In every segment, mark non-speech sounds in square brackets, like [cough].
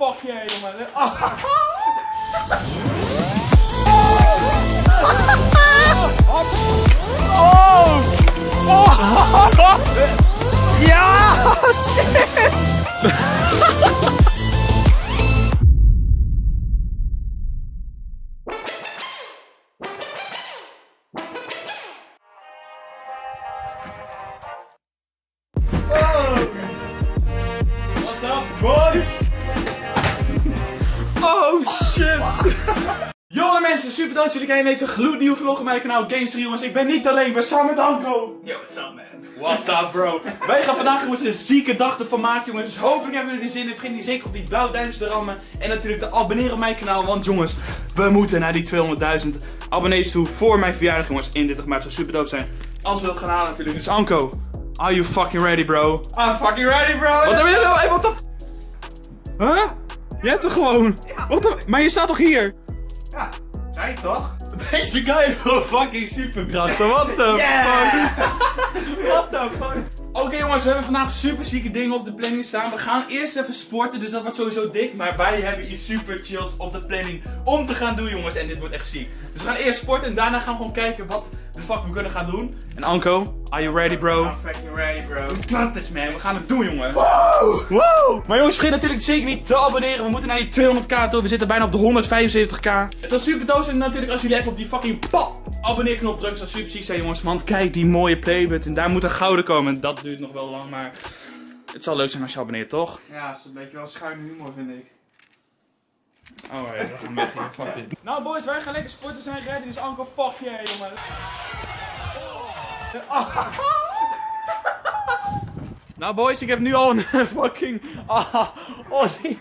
Fuck [laughs] [laughs] yeah, jongen. Ah. Ja! What's dat jullie kijken deze gloednieuwe vlog op mijn kanaal Games 3 jongens. Ik ben niet alleen, ben samen met Anko. Yo, what's up man? What's up bro? Wij gaan vandaag jongens een zieke dag ervan maken jongens. Dus hopelijk hebben jullie er zin in. Vergeet niet zeker op die blauwe duimpjes te rammen. En natuurlijk te abonneren op mijn kanaal. Want jongens, we moeten naar die 200.000 abonnees toe voor mijn verjaardag jongens. In 30 maart zou super dope zijn. Als we dat gaan halen natuurlijk. Dus Anko, are you fucking ready bro? I'm fucking ready, bro! Wat heb je nou? Hey, wat de... Huh? Jij hebt er gewoon... Wat de... Maar je staat toch hier? Ik toch? Deze guy heeft gewoon fucking superkrachten. What the [laughs] Yeah! fuck? [laughs] What the fuck? Oké jongens, we hebben vandaag super zieke dingen op de planning staan. We gaan eerst even sporten, dus dat wordt sowieso dik. Maar wij hebben iets super chills op de planning om te gaan doen jongens. En dit wordt echt ziek. Dus we gaan eerst sporten en daarna gaan we gewoon kijken wat de fuck we kunnen gaan doen. En Anko, are you ready bro? I'm fucking ready, bro. Dat is man, we gaan het doen jongen. Wow! Maar jongens, vergeet natuurlijk zeker niet te abonneren. We moeten naar die 200k toe. We zitten bijna op de 175k. Het was super doos en natuurlijk als jullie even op die fucking pap abonneerknop drukken. zou super ziek zijn jongens. Want kijk die mooie playbutton. Daar moet een gouden komen. Dat duurt nog wel lang, maar het zal leuk zijn als je abonneert, toch? Ja, dat is een beetje wel schuine humor, vind ik. Alright, we gaan weg hier. [laughs] Fuck dit. Nou boys, wij gaan lekker sporten. We zijn ready. Dus Anko, fuck yeah jongen. [laughs] Nou boys, ik heb nu al een [laughs] fucking... Ah, oh, die...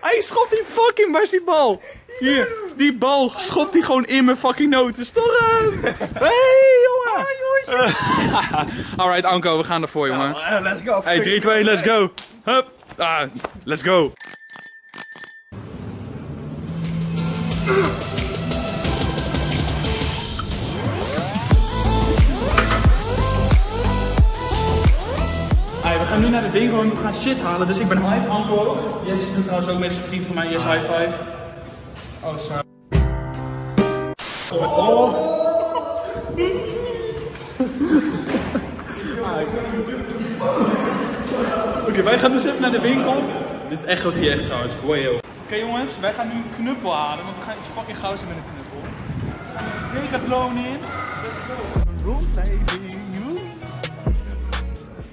Hij schopt die fucking, waar is die bal? Hier, die bal schopt hij gewoon in mijn fucking noten. Storm! Hey jongen! [laughs] Alright Anko, we gaan ervoor jongen. Uh, let's go. Hey, 3, 2, let's go! Hup! Ah, let's go! Hey, we gaan nu naar de winkel en we gaan shit halen, dus ik ben high Anko ook. Yes, doet trouwens ook met zijn vriend van mij, Yes high five. Oh, sorry. Oké, wij gaan dus even naar de winkel. Dit echoot hier echt trouwens. Wow. Oké jongens, wij gaan nu een knuppel halen, want we gaan iets fucking gauws doen met een knuppel. We gaan de Decathlon in. Rond baby, you.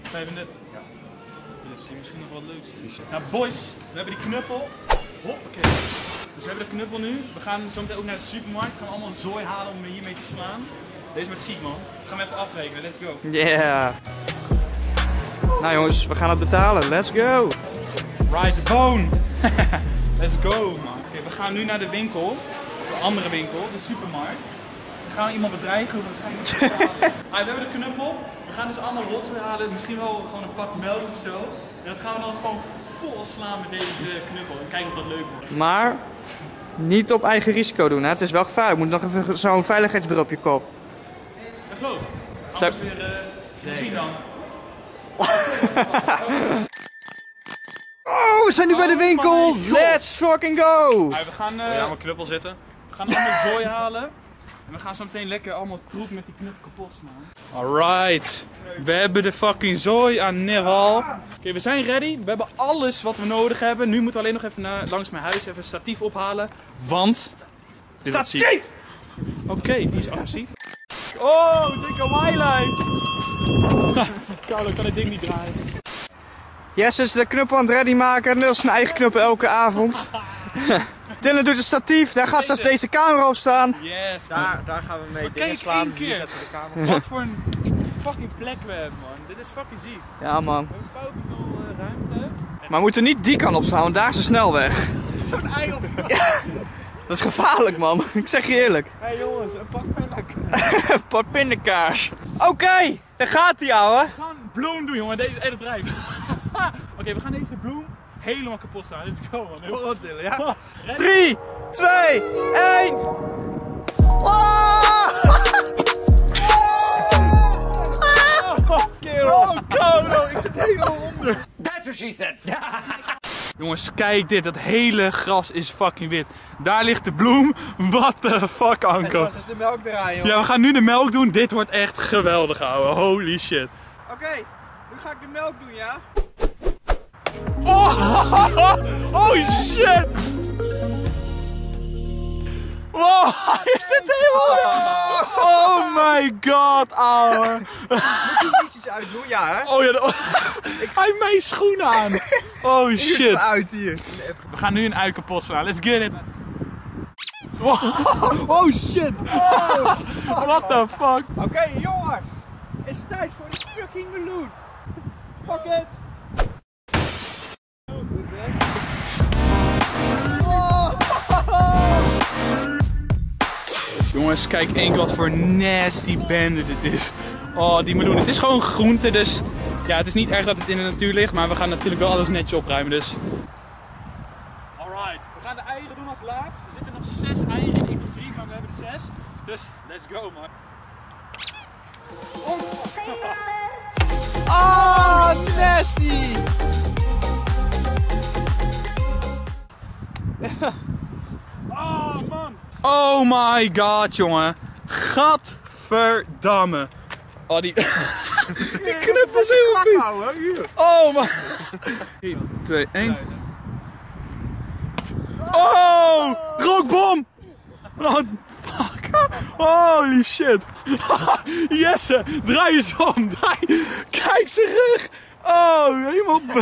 35. Ja. Dus hier misschien nog wat leuks. Nou boys, we hebben die knuppel. Hoppakee. Dus we hebben de knuppel nu. We gaan zo meteen ook naar de supermarkt. We gaan allemaal zooi halen om hiermee te slaan. Deze wordt ziek man. Gaan we even afrekenen, let's go. Yeah. Nou jongens, we gaan het betalen. Let's go. Ride the bone. [laughs] Let's go, man. Oké, we gaan nu naar de winkel. Of een andere winkel, de supermarkt. We gaan iemand bedreigen waarschijnlijk. [laughs] ah, we hebben de knuppel. We gaan dus allemaal rotzooi halen. Misschien wel gewoon een pak melk of zo. En dat gaan we dan gewoon vol slaan met deze knuppel. En kijken of dat leuk wordt. Maar niet op eigen risico doen, hè? Het is wel gevaarlijk. Moet nog even zo'n veiligheidsbril op je kop. Dat klopt. Anders weer uh, zien dan. [laughs] Oh, we zijn nu bij de Oh winkel. Let's fucking go. Ah, we gaan, eh, Ja, mijn knuppel zitten. we gaan allemaal zooi halen. En we gaan zo meteen lekker allemaal troep met die knuppel kapot slaan. Alright. We hebben de fucking zooi aan Neval. Oké, we zijn ready. We hebben alles wat we nodig hebben. Nu moeten we alleen nog even naar, langs mijn huis even een statief ophalen. Want... Dit. Statief! Oké, die is agressief. Oh, dikke highlight. Carlo kan het ding niet draaien. Yes is de knuppel aan het ready maken. Is zijn eigen knuppel elke avond. [laughs] Dylan doet het statief. Daar gaat straks deze camera op staan. Yes, man. Daar, daar gaan we mee Maar dingen kijk slaan. Hier keer. zetten we de camera. Wat voor een fucking plek we hebben, man. Dit is fucking ziek. Ja man. We hebben veel eh, ruimte. Maar we moeten niet die kant op staan, want daar is de snelweg. Zo'n ei op. [laughs] Dat is gevaarlijk man. [laughs] Ik zeg je eerlijk. Hé hey, jongens, een pak pindakaas. [laughs] Een paar pindakaas. Oké, daar gaat hij ouwe. We gaan bloem doen, jongen. Deze hele drijft. Oké, we gaan deze bloem helemaal kapot slaan. Let's go, man. Wat Dylan, ja? Ready? 3, 2, 1. Oh, Carlo, ik zit helemaal onder. That's what she said. Jongens, kijk dit. Dat hele gras is fucking wit. Daar ligt de bloem. What the fuck, Anko? Dat is de melk draaien, joh. Ja, we gaan nu de melk doen. Dit wordt echt geweldig, ouwe. Holy shit. Oké, nu ga ik de melk doen, ja? Oh, [laughs] oh shit! Wow, je zit helemaal... Oh my god, ouwe. Iets uit doen, ja hè? Oh ja, de- hij heeft mijn schoenen aan. Oh Hier shit. uit hier. We gaan nu een ui kapot slaan. Let's get it. Wow. [laughs] Oh shit. What the fuck? Oké, jongens. Het is tijd voor de fucking meloen. Fuck it. Jongens, kijk één keer wat voor nasty bende dit is. Oh, die meloen. Het is gewoon groente, dus ja, het is niet erg dat het in de natuur ligt, maar we gaan natuurlijk wel alles netjes opruimen, dus. Alright, we gaan de eieren doen als laatst. Er zitten nog zes eieren in. Ik doe drie, maar we hebben er zes. Dus, let's go man. Oh, nasty. [laughs] Oh my god, jongen. Gadverdamme. Oh, die... [laughs] die knuppel is heel hier. Oh man. 3, 2, 1. Oh! Rookbom! Oh, fuck. Holy shit. [laughs] Jesse, draai eens om. Draai. Kijk zijn rug. Oh, helemaal... [laughs]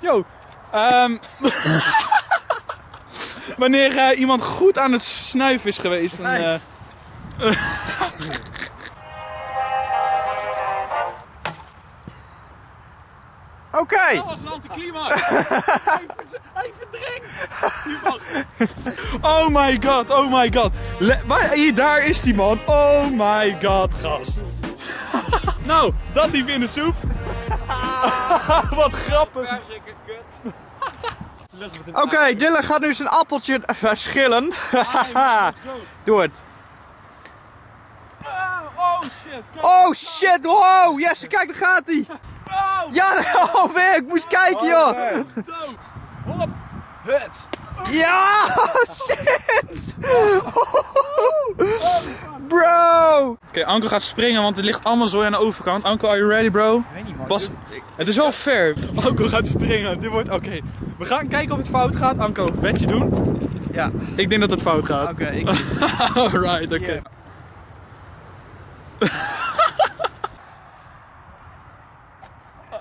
Yo. ehm Wanneer eh, iemand goed aan het snuiven is geweest, dan... Hey. eh, [laughs] Oké. Dat was een anticlimax. hij, [laughs] hij verdrinkt. Oh my god, oh my god. Le- waar, hier, daar is die man. Oh my god, gast. [laughs] nou, dat liep in de soep. Wat grappig. Oké, Dylan gaat nu zijn appeltje [laughs] verschillen. [laughs] Doe het. Ah, oh shit. Kijk. Oh shit, wow. Yes, kijk, daar gaat hij. Oh, Ja, [laughs] oh weer, ik moest kijken joh. zo. Hop. Ja, shit. Anko gaat springen, want het ligt allemaal zo aan de overkant. Anko, are you ready, bro? Bas, het is wel fair. Anko gaat springen. Dit wordt oké. We gaan kijken of het fout gaat. Anko, wetje doen? Ja, Ik denk dat het fout gaat. oké. ik [laughs] Alright, oké. [laughs]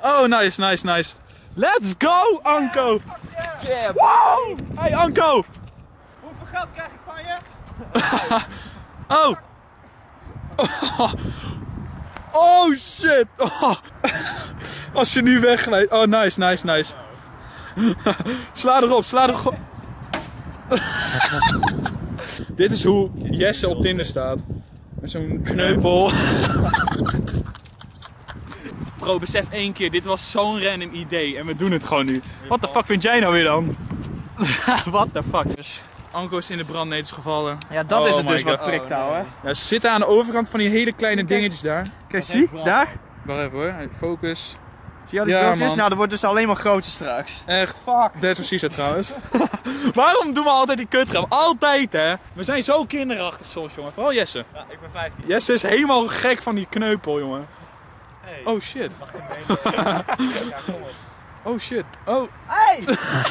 Oh, nice, nice, nice. Let's go, Anko! Wow! Hey, Anko! Hoeveel geld krijg ik van je? [laughs] Oh! [laughs] Oh, shit! [laughs] Als je nu wegglijdt. Oh, nice, nice, nice. [laughs] Sla erop, sla erop. Dit is hoe Jesse op Tinder staat. Met zo'n kneupel. Bro, besef één keer, dit was zo'n random idee en we doen het gewoon nu. Wat de fuck vind jij nou weer dan? What the fuck? Anko is in de brandnetels gevallen. Ja, dat Oh is het my dus wat prikt houden. Ja, ze zitten aan de overkant van die hele kleine dingetjes daar. Kijk, zie, daar. Wacht even hoor, focus. Zie je al die Ja. Nou, dat wordt dus alleen maar groter straks. Echt, fuck. That's what she said trouwens. [laughs] Waarom doen we altijd die kutgrap? Altijd hè. We zijn zo kinderachtig soms jongen. Vooral Jesse. Ja, ik ben 15. Jesse is helemaal gek van die kneupel jongen. Hey. Oh shit. [laughs] Ja, kom op. Oh shit. Oh. Hey,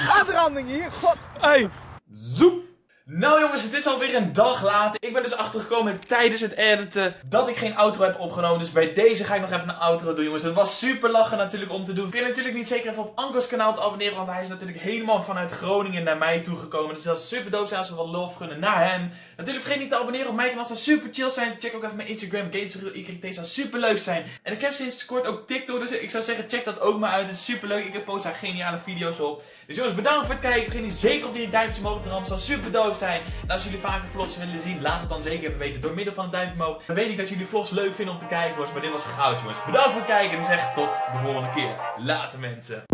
aanranding hier. God. Hey. Zoep. Nou jongens, het is alweer een dag later. Ik ben dus achtergekomen tijdens het editen dat ik geen outro heb opgenomen. Dus bij deze ga ik nog even een outro doen jongens. Het was super lachen natuurlijk om te doen. Vergeet natuurlijk niet zeker even op Anko's kanaal te abonneren. Want hij is natuurlijk helemaal vanuit Groningen naar mij toegekomen. Dus dat is super dope zijn als we wat love gunnen naar hem. Natuurlijk vergeet niet te abonneren op mijn kanaal. zou super chill zijn. Check ook even mijn Instagram. GamesRealYT zou super leuk zijn. En ik heb sinds kort ook TikTok. Dus ik zou zeggen check dat ook maar uit. Het is super leuk. Ik heb post daar geniale video's op. Dus jongens, bedankt voor het kijken. Vergeet niet zeker op die duimpje omhoog te rammen. Het zou super dope zijn. En als jullie vaker vlogs willen zien, laat het dan zeker even weten door middel van een duimpje omhoog. Dan weet ik dat jullie vlogs leuk vinden om te kijken, jongens. Maar dit was goud, jongens. Bedankt voor het kijken. En ik zeg tot de volgende keer. Later, mensen.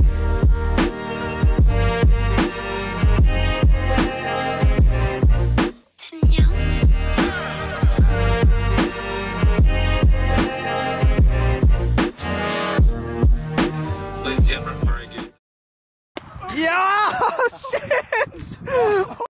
Oh [laughs] shit!